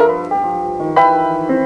Música